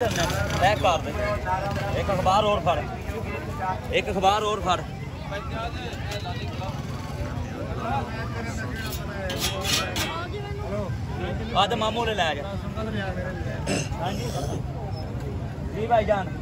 Pack ਕਰ ਦੇ। ਇੱਕ ਅਖਬਾਰ ਹੋਰ ਫੜ। ਇੱਕ ਅਖਬਾਰ ਹੋਰ ਫੜ। ਆਦ ਮਾਮੂ ਲੈ ਲੈ ਜਾ। ਹਾਂਜੀ। ਜੀ ਭਾਈ ਜਾਨ।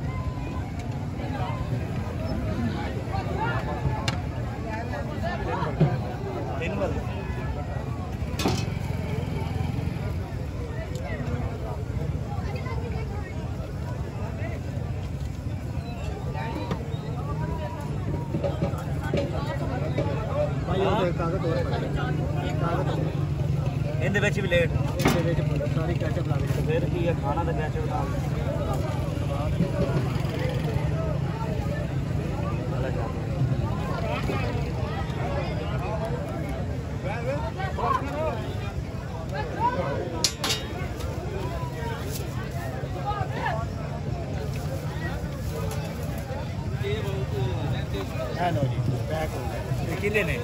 ਕਾਗਜ਼ ਹੋਰ ਪੜੇ ਕਾਗਜ਼ ਇਹਦੇ ਵਿੱਚ ਵੀ ਲੇਟ ਇਹਦੇ ਵਿੱਚ ਸਾਰੀ ਕੈਚਅਪ ਲਾ ਦੇ ਫਿਰ ਕੀ ਹੈ ਖਾਣਾ ਤੇ ਕੈਚ ਬਣਾ ਹੈ ਲੋ ਜੀ ਪੈਕ ਹੋ ਇਹ ਕਿਲੇ ਨੇ?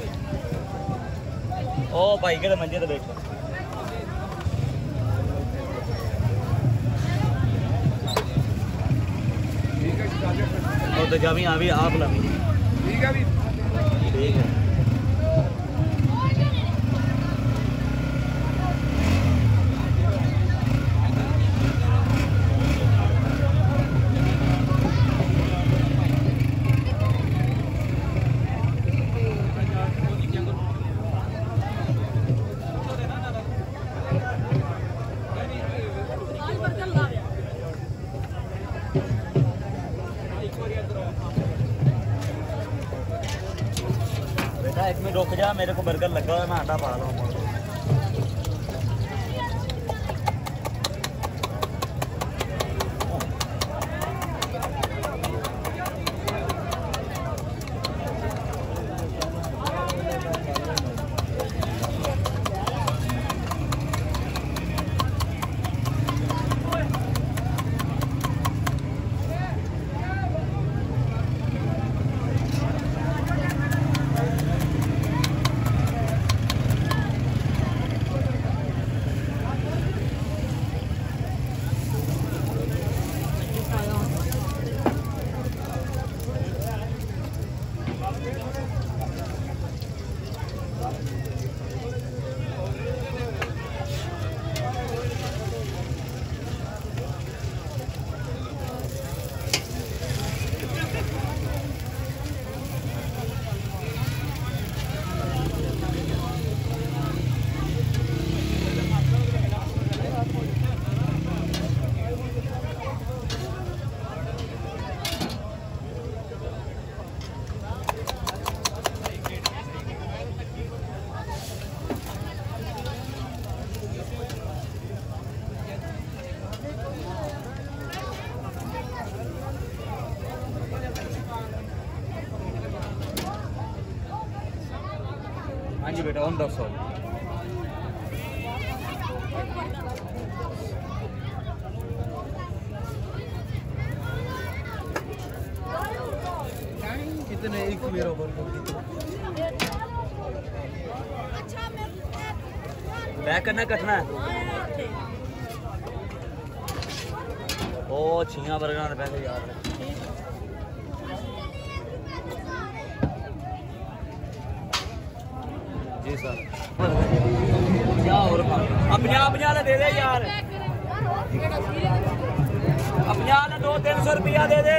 ਉਹ ਭਾਈ ਕਿਹੜੇ ਮੰਜੇ ਤੇ ਬੈਠਾ? ਠੀਕ ਹੈ ਜੀ ਕਾਗਜ਼ ਉਹ ਤੇ ਜਾਵੀਂ एक मिनट रुक जा मेरे को बर्गर लगा हुआ है मैं आटा पा रहा हूँ it on the soil. कितने एक मेरा बैक करना कटना है ओ छिया बरगना पैसे यार ਜੀ ਸਰ। 50 ਹੋਰ ਪਾ ਆ 50 50 ਲੈ ਦੇ ਦੇ ਯਾਰ। ਆ 50 ਲੈ 2 300 ਰੁਪਿਆ ਦੇ ਦੇ।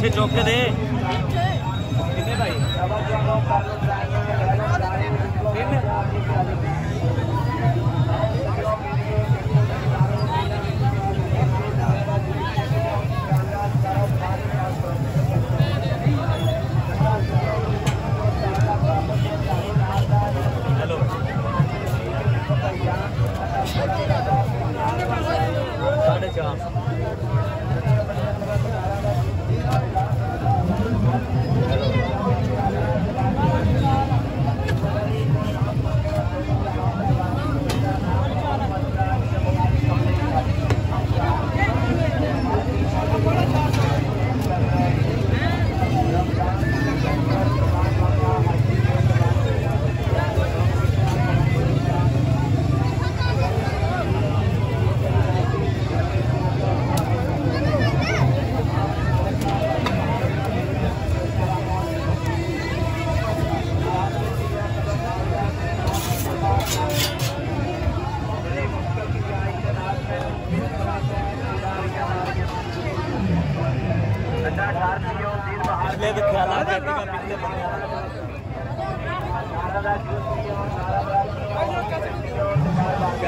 पीछे चौक के दे Good job.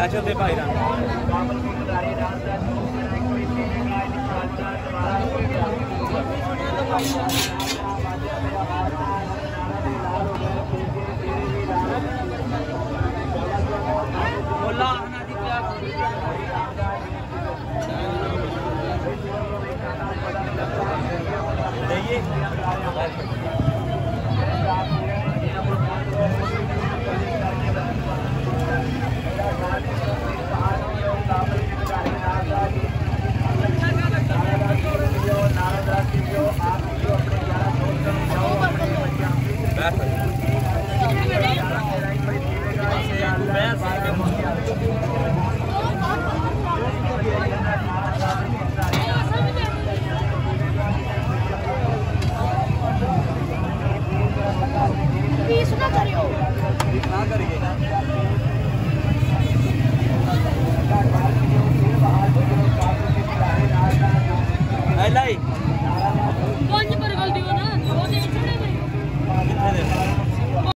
ਅਸ਼ਲ ਦੇ ਭਾਈ ਰਾਮ ਕਰਿਓ ਨਾ ਕਰੀਏ